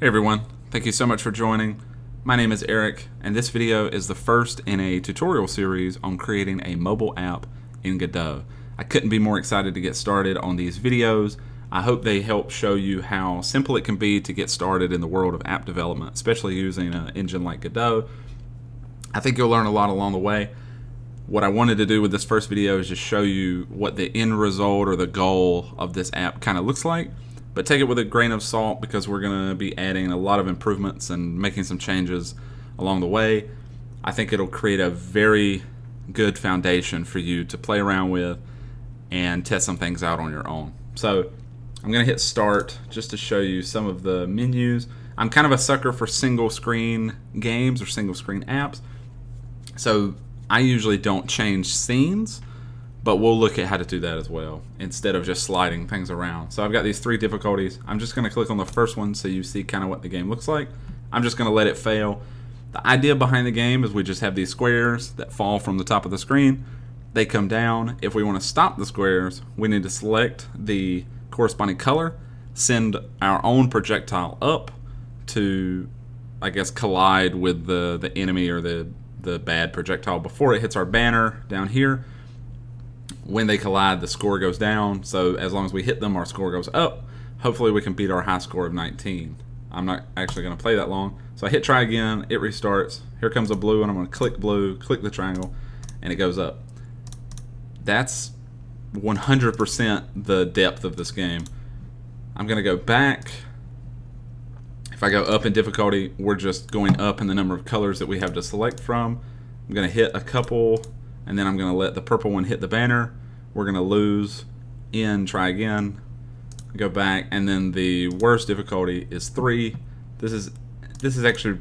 Hey everyone, thank you so much for joining. My name is Eric, and this video is the first in a tutorial series on creating a mobile app in Godot. I couldn't be more excited to get started on these videos. I hope they help show you how simple it can be to get started in the world of app development, especially using an engine like Godot. I think you'll learn a lot along the way. What I wanted to do with this first video is just show you what the end result or the goal of this app kind of looks like. But take it with a grain of salt because we're going to be adding a lot of improvements and making some changes along the way. I think it'll create a very good foundation for you to play around with and test some things out on your own. So I'm going to hit start just to show you some of the menus. I'm kind of a sucker for single screen games or single screen apps. So I usually don't change scenes, but we'll look at how to do that as well instead of just sliding things around. So I've got these three difficulties. I'm just going to click on the first one so you see kind of what the game looks like. I'm just going to let it fail. The idea behind the game is we just have these squares that fall from the top of the screen. They come down. If we want to stop the squares, we need to select the corresponding color, send our own projectile up to, I guess, collide with the, the enemy or the the bad projectile before it hits our banner down here. When they collide, the score goes down. So as long as we hit them, our score goes up. Hopefully we can beat our high score of 19. I'm not actually going to play that long. So I hit try again, it restarts. Here comes a blue, and I'm going to click blue, click the triangle, and it goes up. That's 100% the depth of this game. I'm going to go back if I go up in difficulty, we're just going up in the number of colors that we have to select from. I'm going to hit a couple, and then I'm going to let the purple one hit the banner. We're going to lose in, try again, go back, and then the worst difficulty is 3. This is this is actually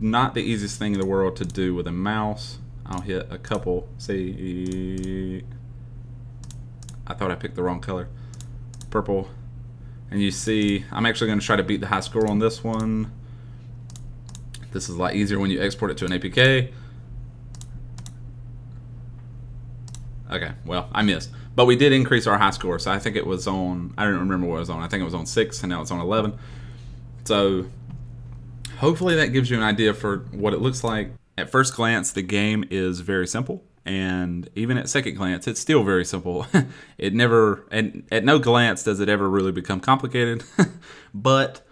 not the easiest thing in the world to do with a mouse. I'll hit a couple. See, I thought I picked the wrong color. Purple, and you see, I'm actually going to try to beat the high score on this one. This is a lot easier when you export it to an APK. Okay, well, I missed. But we did increase our high score, so I think it was on, I don't remember what it was on. I think it was on 6, and now it's on 11. So hopefully that gives you an idea for what it looks like. At first glance, the game is very simple and even at second glance, it's still very simple. it never, and at no glance does it ever really become complicated, but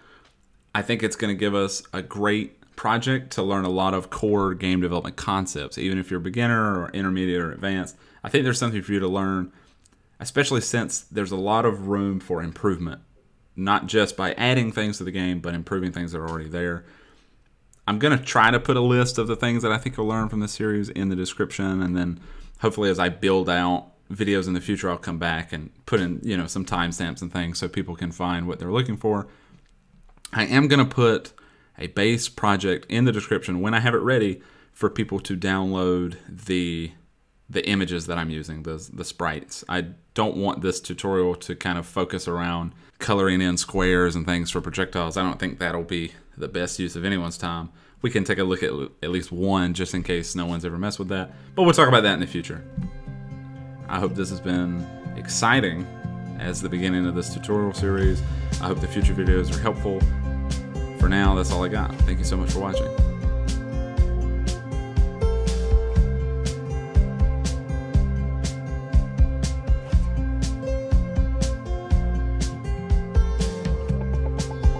I think it's going to give us a great project to learn a lot of core game development concepts, even if you're a beginner or intermediate or advanced. I think there's something for you to learn, especially since there's a lot of room for improvement, not just by adding things to the game, but improving things that are already there. I'm going to try to put a list of the things that I think you'll learn from the series in the description. And then hopefully as I build out videos in the future, I'll come back and put in, you know, some timestamps and things so people can find what they're looking for. I am going to put a base project in the description when I have it ready for people to download the the images that I'm using, the, the sprites. I don't want this tutorial to kind of focus around coloring in squares and things for projectiles. I don't think that'll be the best use of anyone's time. We can take a look at at least one just in case no one's ever messed with that. But we'll talk about that in the future. I hope this has been exciting as the beginning of this tutorial series. I hope the future videos are helpful. For now, that's all I got. Thank you so much for watching.